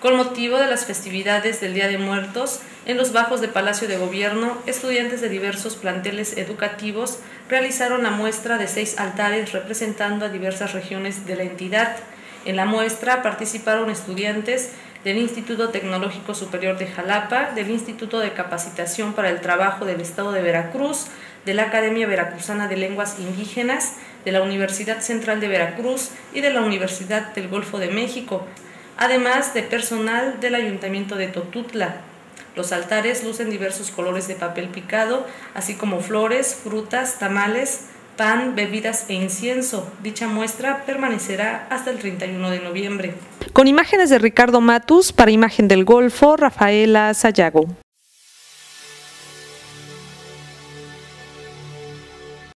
Con motivo de las festividades del Día de Muertos, en los bajos de Palacio de Gobierno, estudiantes de diversos planteles educativos realizaron la muestra de seis altares representando a diversas regiones de la entidad. En la muestra participaron estudiantes del Instituto Tecnológico Superior de Jalapa, del Instituto de Capacitación para el Trabajo del Estado de Veracruz, de la Academia Veracruzana de Lenguas Indígenas, de la Universidad Central de Veracruz y de la Universidad del Golfo de México, además de personal del Ayuntamiento de Totutla. Los altares lucen diversos colores de papel picado, así como flores, frutas, tamales, pan, bebidas e incienso. Dicha muestra permanecerá hasta el 31 de noviembre. Con imágenes de Ricardo Matus para Imagen del Golfo, Rafaela Sayago.